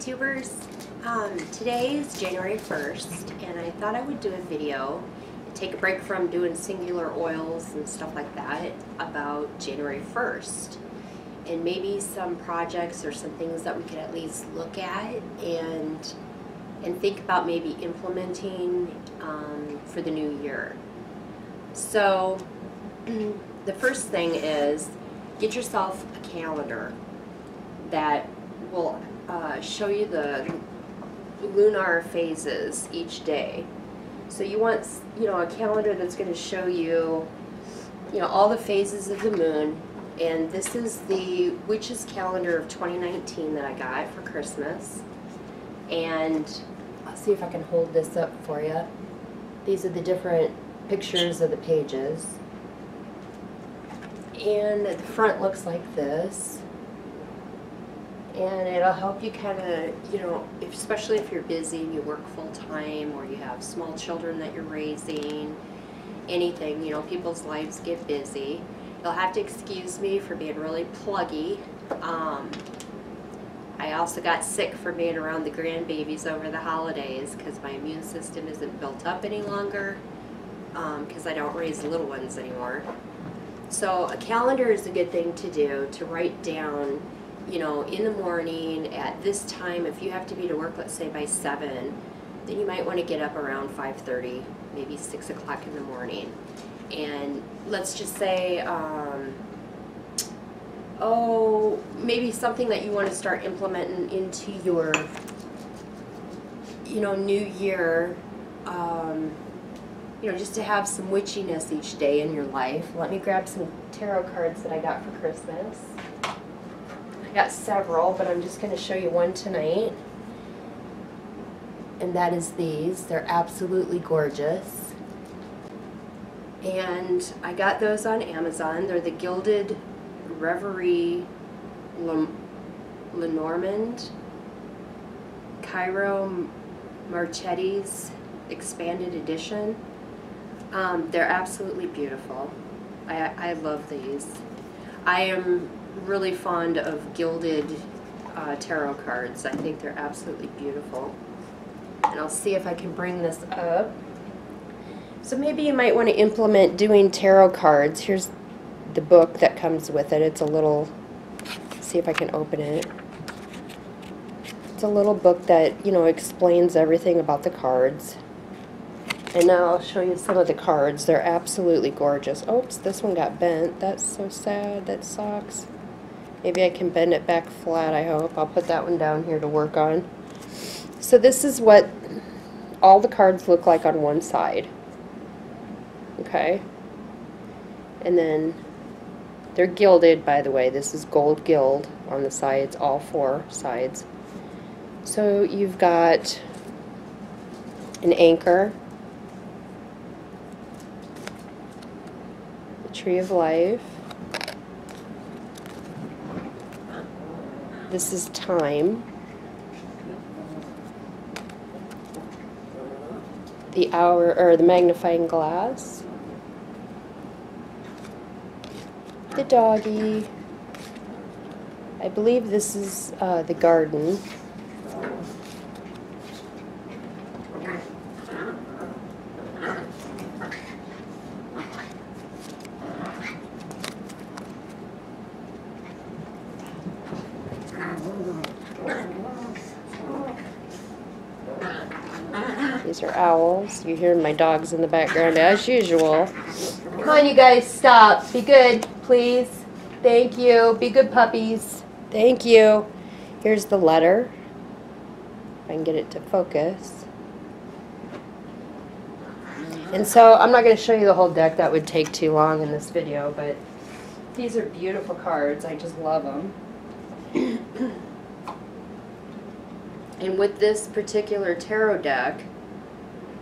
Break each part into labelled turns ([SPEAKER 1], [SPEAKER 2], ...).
[SPEAKER 1] YouTubers. Um, today is January 1st and I thought I would do a video, take a break from doing singular oils and stuff like that about January 1st and maybe some projects or some things that we could at least look at and and think about maybe implementing um, for the new year. So the first thing is get yourself a calendar that will uh, show you the lunar phases each day. So you want, you know, a calendar that's going to show you, you know, all the phases of the moon. And this is the witch's calendar of 2019 that I got for Christmas. And I'll see if I can hold this up for you. These are the different pictures of the pages. And the front looks like this and it'll help you kind of, you know, especially if you're busy and you work full time or you have small children that you're raising, anything, you know, people's lives get busy. You'll have to excuse me for being really pluggy. Um, I also got sick from being around the grandbabies over the holidays because my immune system isn't built up any longer because um, I don't raise little ones anymore. So a calendar is a good thing to do to write down you know, in the morning at this time, if you have to be to work, let's say by 7, then you might want to get up around 5.30, maybe 6 o'clock in the morning. And let's just say, um, oh, maybe something that you want to start implementing into your, you know, new year, um, you know, just to have some witchiness each day in your life. Let me grab some tarot cards that I got for Christmas. I got several, but I'm just going to show you one tonight. And that is these. They're absolutely gorgeous. And I got those on Amazon. They're the Gilded Reverie Lenormand Ciro Marchetti's expanded edition. Um, they're absolutely beautiful. I, I love these. I am really fond of gilded uh, tarot cards. I think they're absolutely beautiful. And I'll see if I can bring this up. So maybe you might want to implement doing tarot cards. Here's the book that comes with it. It's a little, see if I can open it. It's a little book that, you know, explains everything about the cards. And now I'll show you some of the cards. They're absolutely gorgeous. Oops, this one got bent. That's so sad. That sucks. Maybe I can bend it back flat, I hope. I'll put that one down here to work on. So this is what all the cards look like on one side. Okay. And then they're gilded, by the way. This is gold gild on the sides, all four sides. So you've got an anchor, the tree of life, This is time. The hour, or the magnifying glass. The doggy. I believe this is uh, the garden. These are You hear my dogs in the background as usual. Come on, you guys, stop. Be good, please. Thank you. Be good puppies. Thank you. Here's the letter. If I can get it to focus. And so I'm not going to show you the whole deck. That would take too long in this video, but these are beautiful cards. I just love them. and with this particular tarot deck,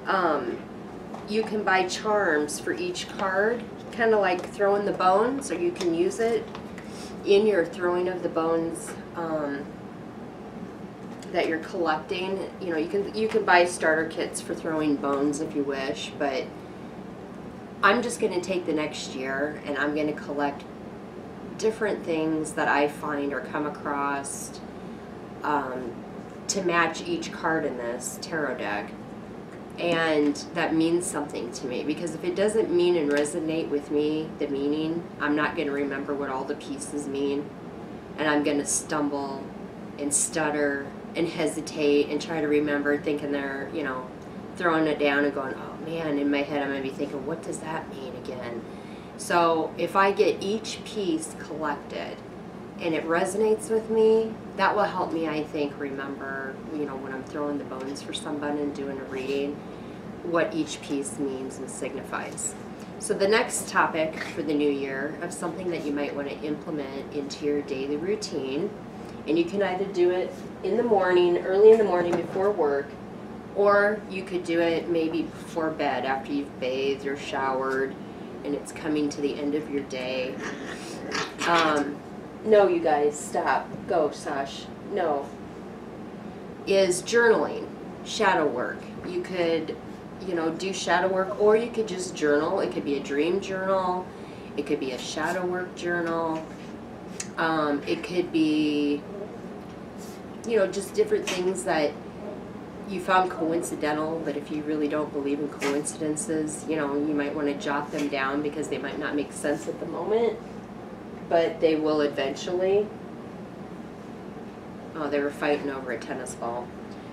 [SPEAKER 1] um, you can buy charms for each card, kind of like throwing the bones, or you can use it in your throwing of the bones um, that you're collecting. You know, you can you can buy starter kits for throwing bones if you wish, but I'm just going to take the next year and I'm going to collect different things that I find or come across um, to match each card in this tarot deck. And that means something to me because if it doesn't mean and resonate with me, the meaning, I'm not going to remember what all the pieces mean. And I'm going to stumble and stutter and hesitate and try to remember thinking they're, you know, throwing it down and going, oh man, in my head I'm going to be thinking, what does that mean again? So if I get each piece collected and it resonates with me, that will help me, I think, remember, you know, when I'm throwing the bones for somebody and doing a reading, what each piece means and signifies. So the next topic for the new year of something that you might want to implement into your daily routine, and you can either do it in the morning, early in the morning before work, or you could do it maybe before bed after you've bathed or showered and it's coming to the end of your day. Um, no, you guys, stop. Go, Sash. No. Is journaling, shadow work. You could, you know, do shadow work or you could just journal. It could be a dream journal. It could be a shadow work journal. Um, it could be, you know, just different things that you found coincidental, but if you really don't believe in coincidences, you know, you might want to jot them down because they might not make sense at the moment, but they will eventually. Oh, they were fighting over a tennis ball.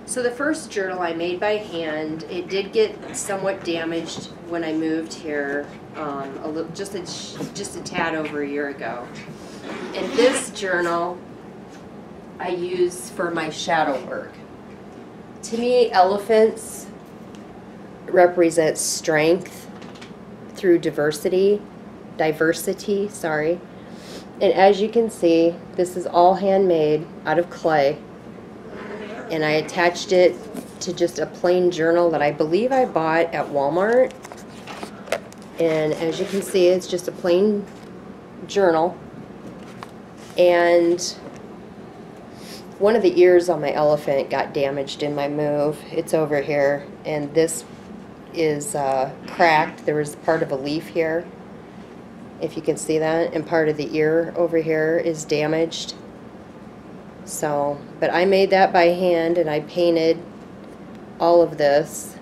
[SPEAKER 1] So the first journal I made by hand, it did get somewhat damaged when I moved here, um, a little, just a just a tad over a year ago. And this journal I use for my shadow work. To me, elephants represent strength through diversity, diversity, sorry. And as you can see, this is all handmade out of clay. And I attached it to just a plain journal that I believe I bought at Walmart. And as you can see, it's just a plain journal. And one of the ears on my elephant got damaged in my move. It's over here, and this is uh, cracked. There was part of a leaf here, if you can see that, and part of the ear over here is damaged. So, but I made that by hand, and I painted all of this.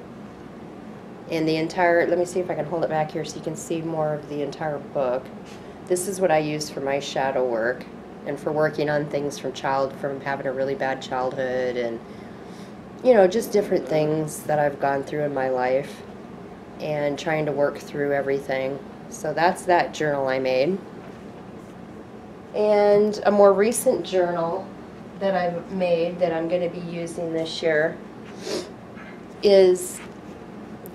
[SPEAKER 1] And the entire, let me see if I can hold it back here so you can see more of the entire book. This is what I use for my shadow work and for working on things from child from having a really bad childhood and you know just different things that I've gone through in my life and trying to work through everything. So that's that journal I made. And a more recent journal that I've made that I'm going to be using this year is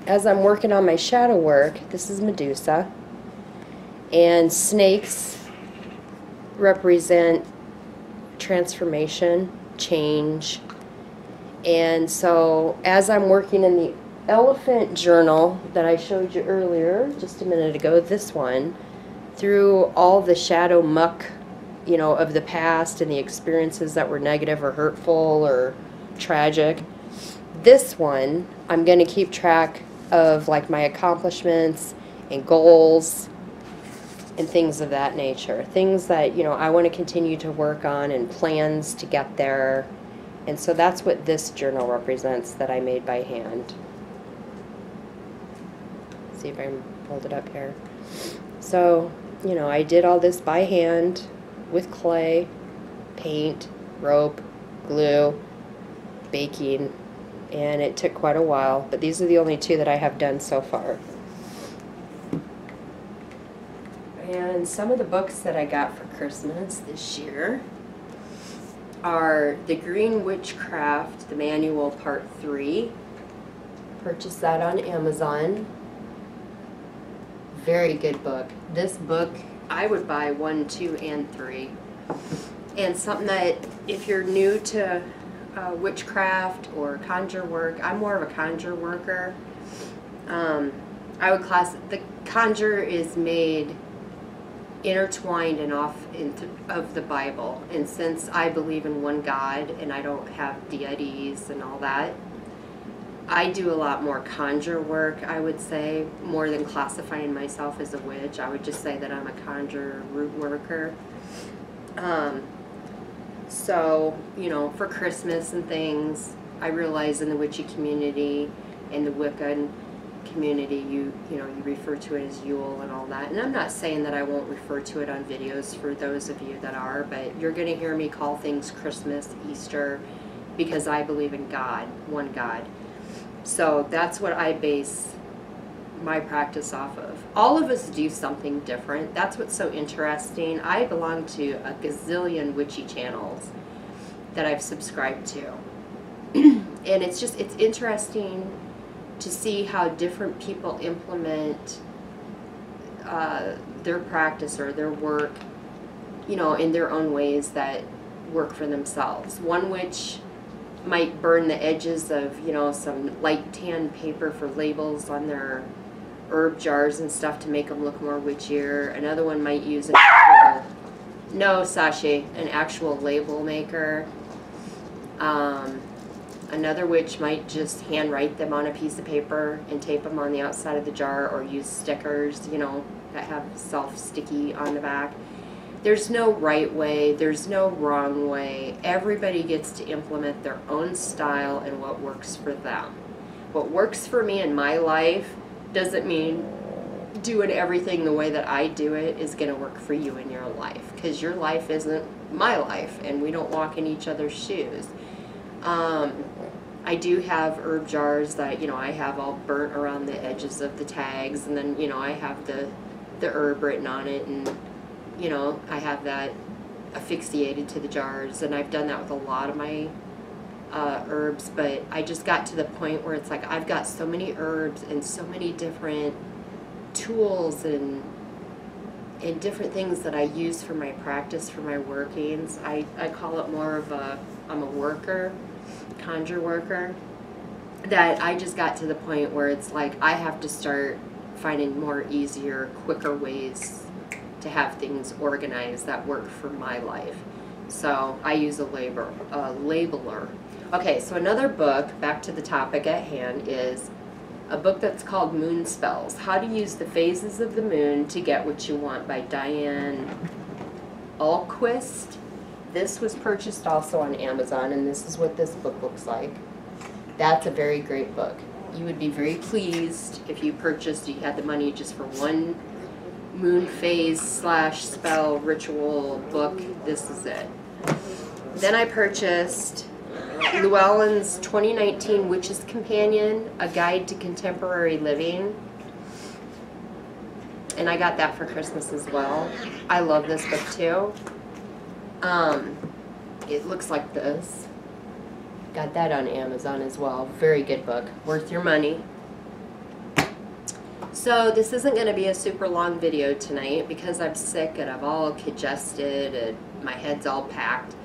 [SPEAKER 1] as I'm working on my shadow work, this is Medusa, and snakes represent transformation, change. And so as I'm working in the elephant journal that I showed you earlier, just a minute ago, this one, through all the shadow muck, you know, of the past and the experiences that were negative or hurtful or tragic. This one, I'm going to keep track of like my accomplishments and goals and things of that nature. Things that, you know, I want to continue to work on and plans to get there. And so that's what this journal represents that I made by hand. See if I can hold it up here. So, you know, I did all this by hand with clay, paint, rope, glue, baking, and it took quite a while, but these are the only two that I have done so far. And some of the books that I got for Christmas this year are The Green Witchcraft, the manual part three. Purchased that on Amazon. Very good book. This book, I would buy one, two, and three. And something that, if you're new to uh, witchcraft or conjure work, I'm more of a conjure worker. Um, I would class, the conjure is made intertwined and off of the Bible. And since I believe in one God and I don't have deities and all that, I do a lot more conjure work, I would say, more than classifying myself as a witch. I would just say that I'm a conjure root worker. Um, So, you know, for Christmas and things, I realize in the witchy community, in the Wiccan community, you you know, you refer to it as Yule and all that. And I'm not saying that I won't refer to it on videos for those of you that are, but you're going to hear me call things Christmas, Easter, because I believe in God, one God. So that's what I base my practice off of. All of us do something different. That's what's so interesting. I belong to a gazillion witchy channels that I've subscribed to. and it's just, it's interesting to see how different people implement uh, their practice or their work, you know, in their own ways that work for themselves. One which might burn the edges of, you know, some light tan paper for labels on their herb jars and stuff to make them look more witchier. Another one might use an actual, no, Sashi, an actual label maker. Um, another witch might just handwrite them on a piece of paper and tape them on the outside of the jar or use stickers, you know, that have self-sticky on the back. There's no right way, there's no wrong way. Everybody gets to implement their own style and what works for them. What works for me in my life doesn't mean doing everything the way that I do it is going to work for you in your life because your life isn't my life and we don't walk in each other's shoes. Um, I do have herb jars that, you know, I have all burnt around the edges of the tags and then, you know, I have the, the herb written on it and, you know, I have that asphyxiated to the jars and I've done that with a lot of my uh, herbs, but I just got to the point where it's like I've got so many herbs and so many different tools and and different things that I use for my practice, for my workings. I, I call it more of a, I'm a worker, conjure worker, that I just got to the point where it's like I have to start finding more easier, quicker ways to have things organized that work for my life. So I use a label, a labeler Okay, so another book, back to the topic at hand, is a book that's called Moon Spells How to Use the Phases of the Moon to Get What You Want by Diane Ahlquist. This was purchased also on Amazon, and this is what this book looks like. That's a very great book. You would be very pleased if you purchased, you had the money just for one moon phase slash spell ritual book. This is it. Then I purchased Llewellyn's 2019 Witch's Companion, A Guide to Contemporary Living. And I got that for Christmas as well. I love this book too. Um, it looks like this. Got that on Amazon as well. Very good book. Worth your money. So this isn't going to be a super long video tonight because I'm sick and I'm all congested and my head's all packed.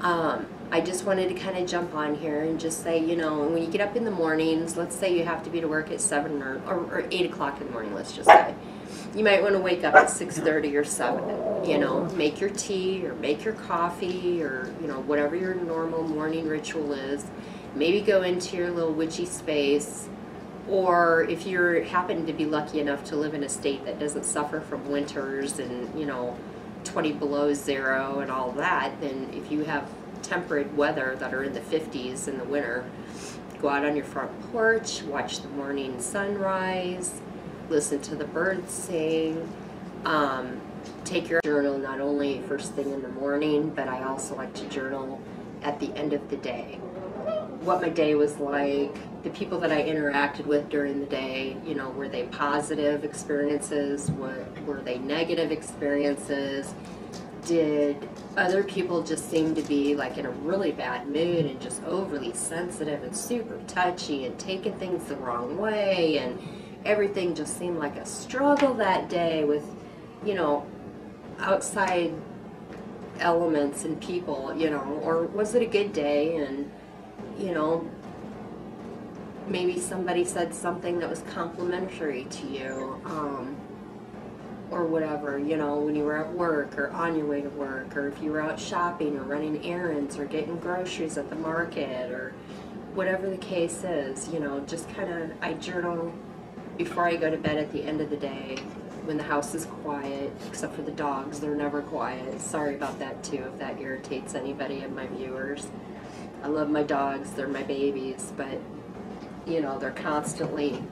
[SPEAKER 1] Um, I just wanted to kind of jump on here and just say, you know, when you get up in the mornings, let's say you have to be to work at 7 or, or, or 8 o'clock in the morning, let's just say. You might want to wake up at 6.30 or 7, you know, make your tea or make your coffee or, you know, whatever your normal morning ritual is. Maybe go into your little witchy space or if you happen to be lucky enough to live in a state that doesn't suffer from winters and, you know, 20 below zero and all that, then if you have temperate weather that are in the 50s in the winter, go out on your front porch, watch the morning sunrise, listen to the birds sing, um, take your journal not only first thing in the morning, but I also like to journal at the end of the day. What my day was like, the people that I interacted with during the day, you know, were they positive experiences? Were, were they negative experiences? Did other people just seem to be like in a really bad mood and just overly sensitive and super touchy and taking things the wrong way and everything just seemed like a struggle that day with, you know, outside elements and people, you know, or was it a good day and, you know, maybe somebody said something that was complimentary to you um, or whatever, you know, when you were at work or on your way to work or if you were out shopping or running errands or getting groceries at the market or whatever the case is, you know, just kind of, I journal before I go to bed at the end of the day when the house is quiet, except for the dogs. They're never quiet. Sorry about that too, if that irritates anybody of my viewers. I love my dogs. They're my babies, but you know they're constantly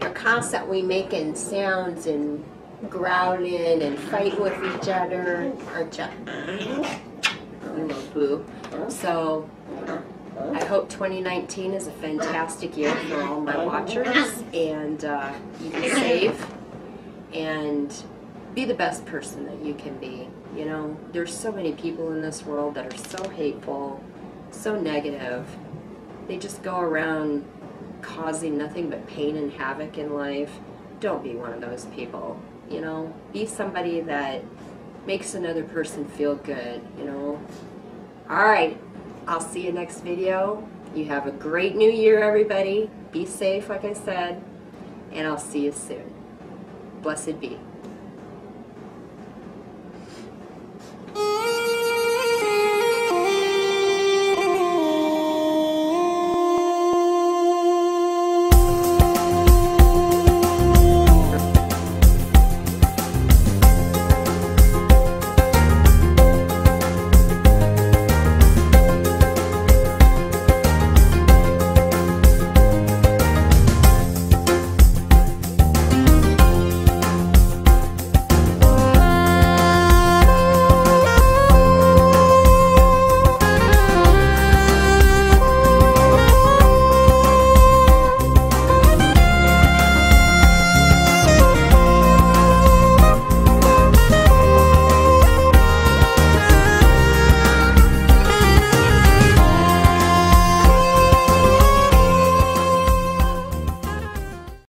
[SPEAKER 1] they're constantly making sounds and growling and fighting with each other. Aren't ya? Little boo. So I hope 2019 is a fantastic year for all my watchers and uh, you be safe and be the best person that you can be. You know, there's so many people in this world that are so hateful, so negative. They just go around causing nothing but pain and havoc in life. Don't be one of those people. You know, be somebody that makes another person feel good, you know. All right, I'll see you next video. You have a great new year, everybody. Be safe, like I said, and I'll see you soon. Blessed be.